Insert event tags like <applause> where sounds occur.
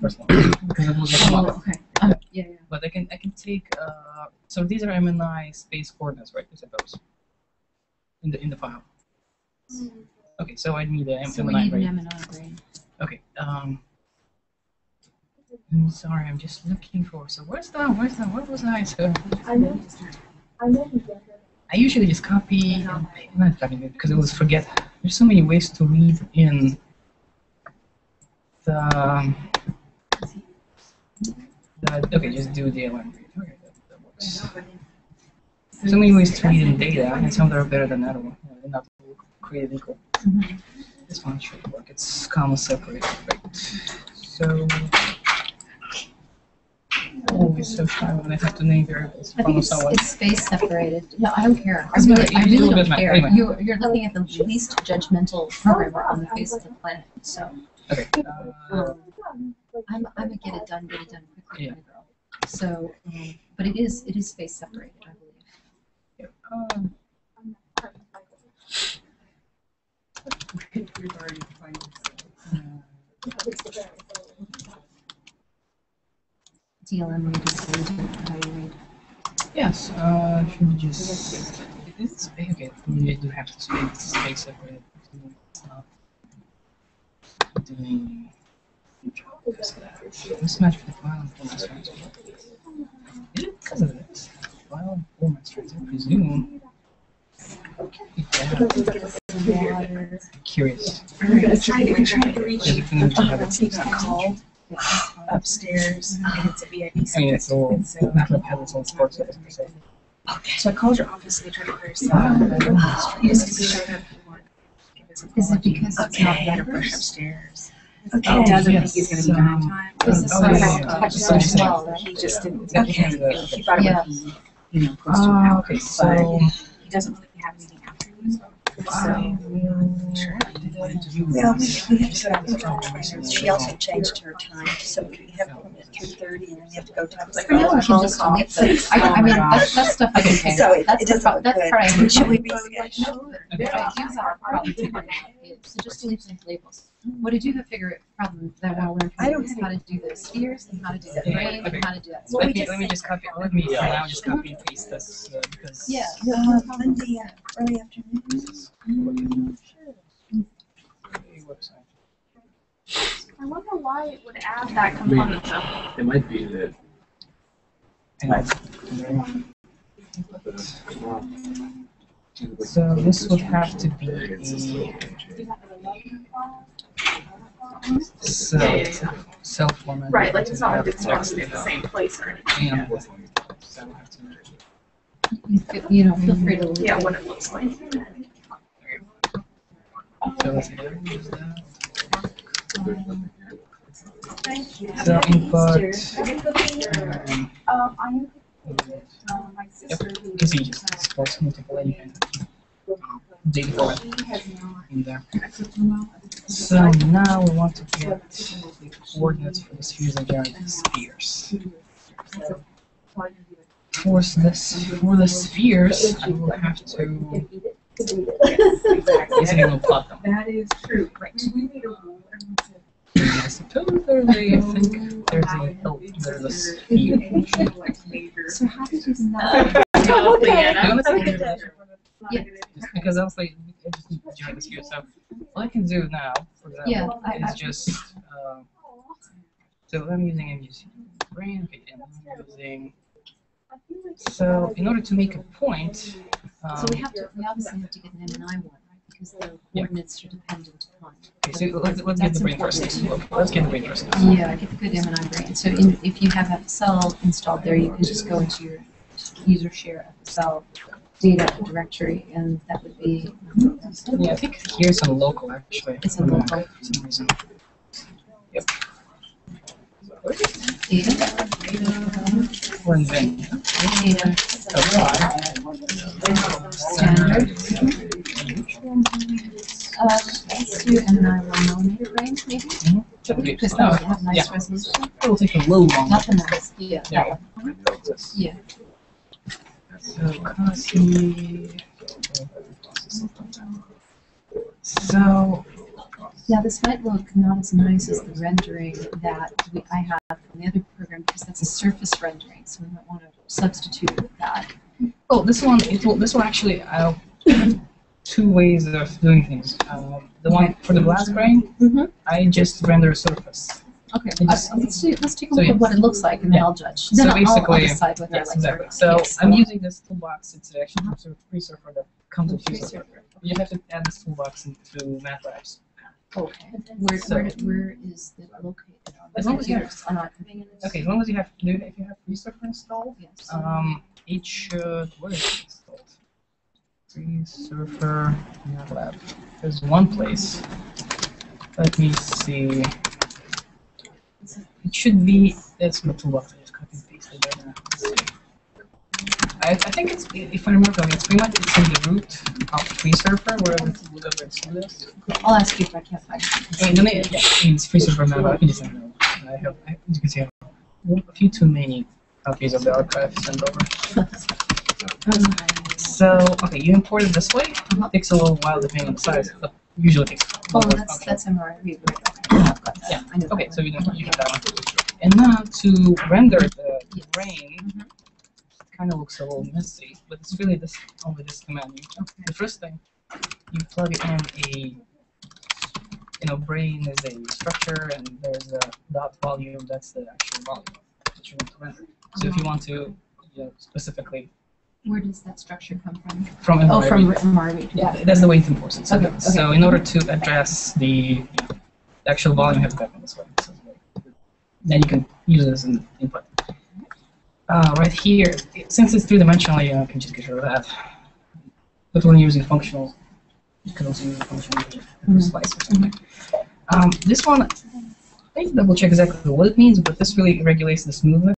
first because it was Oh, lot. okay. Uh, yeah, yeah. But I can I can take uh so these are MNI space coordinates, right? I suppose. In the in the file. Okay, so I need an So MNI need an right? M and I brain. Okay. Um. I'm sorry, I'm just looking for. So where's the where's the where was I? So I know. I know he did it. I usually just copy and paste, not copy it because I always forget. There's so many ways to read in the. um, the okay, just do the LM read. Okay, that, that works. So many ways to read in data, and some that are better than other one. They're not all created equal. Mhm. This one should work. It's comma separated, right? So. Always so shy when I have to name variables I from think it's, someone. it's space separated. No, I don't care. I It's really, I really do don't care. Anyway. You're, you're looking at the least judgmental programmer on the face of the planet. So Okay. Uh, um, I'm, I'm a get it done, get it done quickly kind of girl. So, um, but it is, it is space separated, I believe. um, DLM read is how you how you read. Yes, uh, should we just, it's, okay, we do have to space, space separate. It's not doing. Mismatch for the file and. Is it because of this? And format strings, I presume. Yeah, curious. I'm try to, I'm trying to reach you Steve's called upstairs, and it's a VIP I mean, it's all, so, not like has its own sports service per se. so I called your office and they tried to clear stuff. He just showed up. to Is it because it's not Okay, to upstairs. Okay. He doesn't yes, think he's gonna be um, done in time. Is this Oh, sort of yeah, yeah, touch yeah. zone as well, right? He just didn't, Okay. he he thought it Yeah. would be, you know, close to an Ah, hour. okay, so. He doesn't really have anything after you, I so. will. Sure. Well, we, we have to set up the trainers. She also changed her time, so we have one at three thirty and then we have to go to. Like, For now, we can just delete those. I, I mean, that's, that's stuff I can handle. So it, That's it the doesn't part, look that's good. the part I can Should we handle. reschedule? Okay. But ideas are probably too so just delete the labels. What I do have figure problem that I want to learn I don't you is how to do the spheres and how to do that Yeah, brain okay. and how to do that. So let me, let me just copy, let me, for now, just copy and paste this, uh, because. Yeah. No, Monday, uh, early afternoon. Website. I wonder why it would add that component though. It might be that So this would have to be a self, self format. Right, like it's not like it's supposed in the same place or anything. Yeah. You know, feel free to leave Yeah, what it looks like. Thank let's see, use that. So input. um, Um, I am, uh, my sister who. Because you just export multiple and data format She has not. in there. So now we want to get the coordinates for the spheres and generate spheres. For this, for the spheres, I will have to basically will plot them. That is true. Right. Do we need a rule? Everyone I suppose there's a, I think there's a, oh, there's a sphere. Any, like, major- So how did you not? <laughs> Okay. <laughs> Yeah. Because I was like, I just need to generate the sphere. So what I can do now, for Yeah, example, I- I- is just, uh, so I'm using MUC brain, okay, and I'm using, so in order to make a point, um, So we have to, we obviously have to get an M and I one, right? Because the coordinates are dependent upon. okay, so let's, let's get the brain first. Let's get the brain first. Yeah, get the good M and I brain. So in, if you have FSL installed there, you can just go into your user share FSL data directory, and that would be. Yeah, I think here's a local actually. It's a local. For some reason. Yep. Data, Or in Vim. data, standard. Uh, let's do M and I one millimeter range, maybe? Should be. Because that would have nice yeah. resolution. It will take a little longer. Not the nice, yeah, Yeah. Yeah. So copy. So Yeah, this might look not as nice as the rendering that we, I have from the other program because that's a surface rendering, so we might want to substitute that. Oh, this one, it will, this will actually, uh, <coughs> two ways of doing things. Um, the one for the glass brain, Mhm. I just render a surface. Okay, I just- uh, let's, see, let's take a So look at what it looks like and then Yeah. I'll judge. So Then I'll- I'll, basically- decide whether Yes, I like it or exactly. not. So Yes. I'm using this toolbox. It's actually a FreeSurfer that comes with free FreeSurfer. surfer. You have to add this toolbox into MATLAB's. Okay, where, So- where, where is it located on the As long as you have- computers? On our computers? Okay, as long as you have, you- if you have FreeSurfer installed, Yes. um, it should, where is it installed? FreeSurfer MATLAB. There's one place. Let me see. It should be, it's the toolbox. I just copy and pasted now. See. I, I think it's, if I remember, correctly, it's pretty much it's in the root of free wherever it's, whatever it's. I'll ask you if I can't find it. I mean, yeah, it's FreeSurfer MATLAB. I can just send it over. I have, I, as you can see, I have a few too many copies of the archive sent over. So, okay, you import it this way. Uh-huh. It takes a little while depending on the size, but usually takes. Oh, okay. that's, that's MRI read, okay, I've got that, Yeah. I know. Okay, so you don't you have that one. And now to render the brain, Mhm. kind of looks a little messy, but it's really this only this command. You, Okay. the first thing, you plug in a, you know, brain is a structure, and there's a dot volume. That's the actual volume that you want to render. So if you want to, you know, specifically Where does that structure come from? from Oh, MRI from MRI Yeah, that's the way it imports it. So, Okay, so in order to address the, the actual volume, has type in this way. So, then you can use it as an input. Uh, right here, since it's three-dimensional, you know, can just get rid of that. But when you're using functional, you can also use a functional Mhm. slice or something. Um, this one, I need to double check exactly what it means, but this really regulates the smoothness